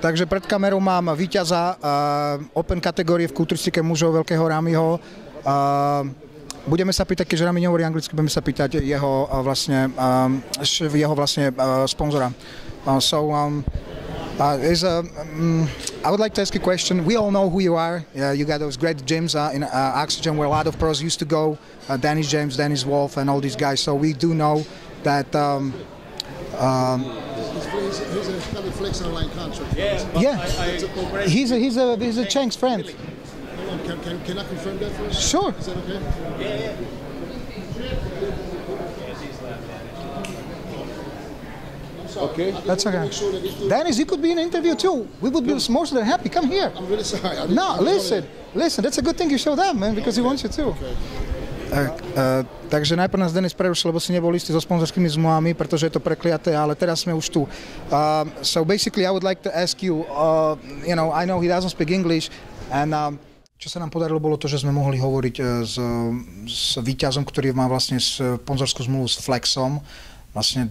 Takže pred kamerou mám víťaza uh, Open kategórie v kulturistike mužov Veľkého Rámiho. Uh, budeme sa pýtať, keďže Rami nehovorí anglicky, budeme sa pýtať jeho vlastne, um, jeho vlastne uh, sponzora. Uh, so, um, Uh, is a, um, I would like to ask a question. We all know who you are. Uh, you got those great gyms uh, in uh, Oxygen where a lot of pros used to go. Uh, Danny James, Dennis Wolf, and all these guys. So we do know that. Um, um, he's, he's, he's a Flex online contract. Yeah, yeah. I, I, he's a he's a he's a Chang's friend. Can, can, can I confirm that for us? Sure. Is that okay? Yeah, yeah. Okay. That's okay. Sure that Dennis, you could be in an interview too. We would be more than happy. Come here. I'm really sorry. No, listen. Listen, that's a good thing you showed up, man, because he wants you too. Okay. Uh, uh, takže najprv nás Denis prerušil, lebo si nebol istý so sponzorskými zmluvami, pretože je to prekliaté, ale teraz sme už tu. Uh, so basically I would like to ask you, uh, you know, I know he doesn't speak English, and um, čo sa nám podarilo bolo to, že sme mohli hovoriť s, s víťazom, ktorý má vlastne sponzorskú zmluvu s Flexom, Vlastne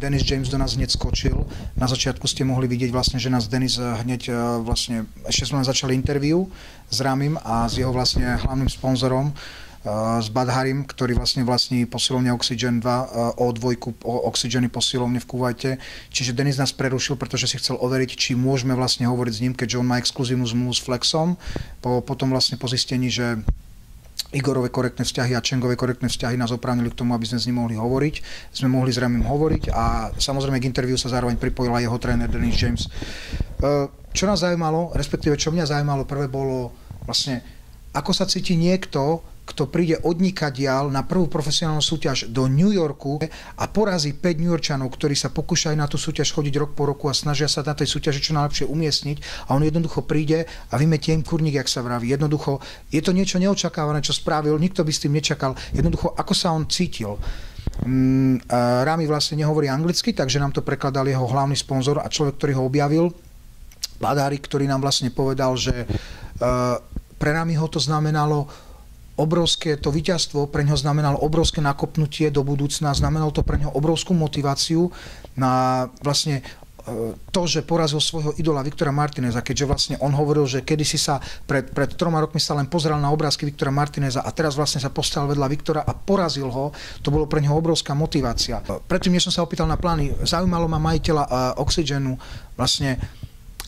Dennis James do nás hneď skočil. Na začiatku ste mohli vidieť vlastne, že nás Dennis eh, hneď eh, vlastne, ešte sme začali interviu s Ramim a s jeho vlastne hlavným sponzorom eh, s Badharim, ktorý vlastne vlastní posilovne Oxygen 2, o dvojku o Oxygeny posilovne v Kuvajte. Čiže Denis nás prerušil, pretože si chcel overiť, či môžeme vlastne hovoriť s ním, keďže on má exkluzívnu zmluvu s Flexom. Po, potom vlastne po zistení, že Igorové korektné vzťahy a Čengové korektné vzťahy nás oprávnili k tomu, aby sme s ním mohli hovoriť. Sme mohli s Ramim hovoriť a samozrejme k interviu sa zároveň pripojila jeho tréner Dennis James. E, čo nás zaujímalo, respektíve čo mňa zaujímalo, prvé bolo vlastne, ako sa cíti niekto, kto príde odnikadiaľ na prvú profesionálnu súťaž do New Yorku a porazí 5 New Yorkčanov, ktorí sa pokúšajú na tú súťaž chodiť rok po roku a snažia sa na tej súťaži čo najlepšie umiestniť a on jednoducho príde a vymetie im kurník, jak sa vraví. Jednoducho, je to niečo neočakávané, čo spravil, nikto by s tým nečakal. Jednoducho, ako sa on cítil. Mm, Rami vlastne nehovorí anglicky, takže nám to prekladal jeho hlavný sponzor a človek, ktorý ho objavil, Badári, ktorý nám vlastne povedal, že uh, pre Ramiho to znamenalo obrovské, to víťazstvo pre neho znamenalo obrovské nakopnutie do budúcna, znamenalo to pre neho obrovskú motiváciu na vlastne e, to, že porazil svojho idola Viktora Martineza, keďže vlastne on hovoril, že kedysi sa pred, pred troma rokmi sa len pozeral na obrázky Viktora Martineza a teraz vlastne sa postavil vedľa Viktora a porazil ho, to bolo pre neho obrovská motivácia. Predtým, než som sa opýtal na plány, zaujímalo ma majiteľa uh, Oxygenu vlastne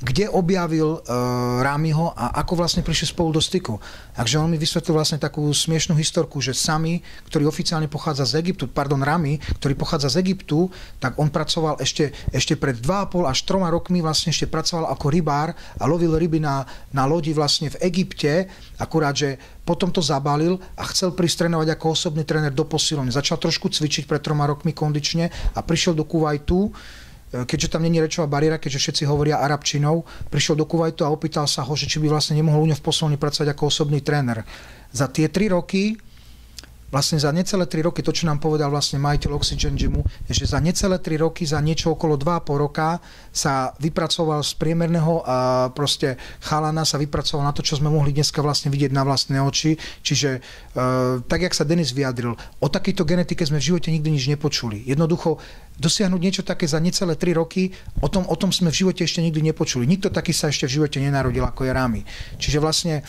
kde objavil uh, Ramiho a ako vlastne prišli spolu do styku. Takže on mi vysvetlil vlastne takú smiešnú historku, že Sami, ktorý oficiálne pochádza z Egyptu, pardon, Rami, ktorý pochádza z Egyptu, tak on pracoval ešte, ešte pred 2,5 až 3 rokmi vlastne ešte pracoval ako rybár a lovil ryby na, na lodi vlastne v Egypte, akurát, že potom to zabalil a chcel prísť trénovať ako osobný tréner do posilovne. Začal trošku cvičiť pred troma rokmi kondične a prišiel do Kuwaitu, keďže tam není rečová bariéra, keďže všetci hovoria arabčinou, prišiel do Kuwaitu a opýtal sa ho, že či by vlastne nemohol u ňo v poslovni pracovať ako osobný tréner. Za tie tri roky vlastne za necelé 3 roky, to čo nám povedal vlastne majiteľ Oxygen Gymu, je, že za necelé 3 roky, za niečo okolo 2,5 roka sa vypracoval z priemerného a proste chalana sa vypracoval na to, čo sme mohli dneska vlastne vidieť na vlastné oči. Čiže uh, tak, jak sa Denis vyjadril, o takejto genetike sme v živote nikdy nič nepočuli. Jednoducho dosiahnuť niečo také za necelé 3 roky, o tom, o tom sme v živote ešte nikdy nepočuli. Nikto taký sa ešte v živote nenarodil, ako je Rami. Čiže vlastne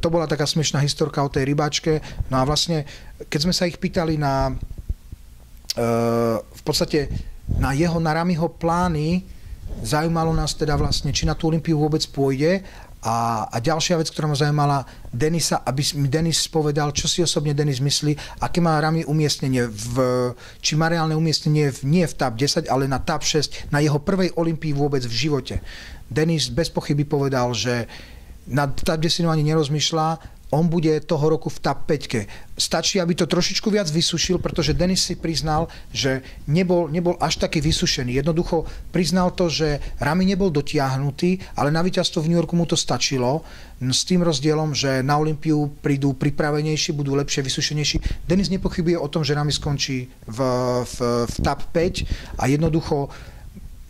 to bola taká smiešná historka o tej rybáčke. No a vlastne, keď sme sa ich pýtali na uh, v podstate na jeho, na Ramiho plány, zaujímalo nás teda vlastne, či na tú Olympiu vôbec pôjde a, a ďalšia vec, ktorá ma zaujímala Denisa, aby mi Denis povedal, čo si osobne Denis myslí, aké má Rami umiestnenie, v, či má reálne umiestnenie v, nie v TAP 10, ale na TAP 6, na jeho prvej Olympii vôbec v živote. Denis bez pochyby povedal, že na TAP 10 ani nerozmýšľa, on bude toho roku v TAP 5. Stačí, aby to trošičku viac vysušil, pretože Denis si priznal, že nebol, nebol až taký vysušený. Jednoducho priznal to, že Rami nebol dotiahnutý, ale na víťazstvo v New Yorku mu to stačilo. S tým rozdielom, že na Olympiu prídu pripravenejší, budú lepšie, vysušenejší. Denis nepochybuje o tom, že Rami skončí v, v, v TAP 5 a jednoducho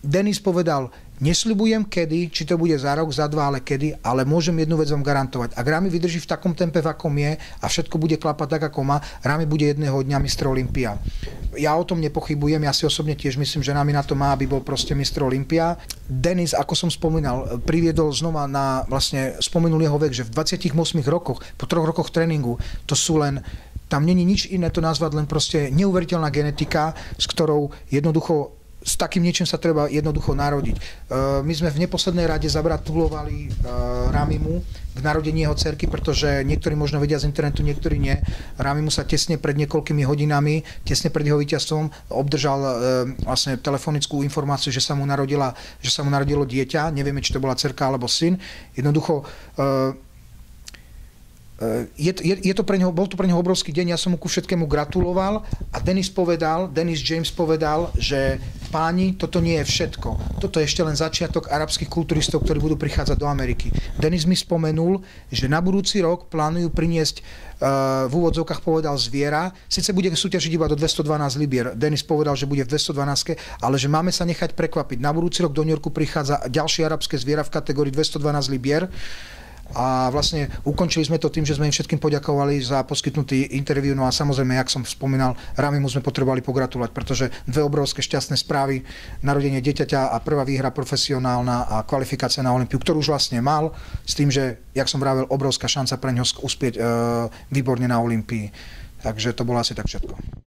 Denis povedal, Nesľubujem kedy, či to bude za rok, za dva, ale kedy, ale môžem jednu vec vám garantovať. Ak Rami vydrží v takom tempe, v akom je a všetko bude klapať tak, ako má, Rami bude jedného dňa mistr Olympia. Ja o tom nepochybujem, ja si osobne tiež myslím, že Rami na to má, aby bol proste mistr Olympia. Denis, ako som spomínal, priviedol znova na, vlastne spomenul jeho vek, že v 28 rokoch, po troch rokoch tréningu, to sú len tam není nič iné to nazvať, len proste neuveriteľná genetika, s ktorou jednoducho s takým niečím sa treba jednoducho narodiť. E, my sme v neposlednej rade zabratulovali e, Ramimu k narodení jeho cerky, pretože niektorí možno vedia z internetu, niektorí nie. Ramimu sa tesne pred niekoľkými hodinami, tesne pred jeho víťazstvom obdržal e, vlastne telefonickú informáciu, že sa mu, narodila, že sa mu narodilo dieťa. Nevieme, či to bola cerka alebo syn. Jednoducho je, je, je to pre neho, bol to pre neho obrovský deň, ja som mu ku všetkému gratuloval a Denis povedal, Denis James povedal, že páni, toto nie je všetko. Toto je ešte len začiatok arabských kulturistov, ktorí budú prichádzať do Ameriky. Denis mi spomenul, že na budúci rok plánujú priniesť uh, v úvodzovkách povedal zviera. Sice bude súťažiť iba do 212 libier. Denis povedal, že bude v 212, ale že máme sa nechať prekvapiť. Na budúci rok do New Yorku prichádza ďalšie arabské zviera v kategórii 212 libier a vlastne ukončili sme to tým, že sme im všetkým poďakovali za poskytnutý interviu. No a samozrejme, jak som spomínal, Ramimu sme potrebovali pogratulovať, pretože dve obrovské šťastné správy, narodenie dieťaťa a prvá výhra profesionálna a kvalifikácia na Olympiu, ktorú už vlastne mal, s tým, že, jak som vravel, obrovská šanca pre neho uspieť e, výborne na Olympii. Takže to bolo asi tak všetko.